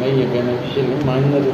नहीं ये बेनिफिशियल नहीं माइनर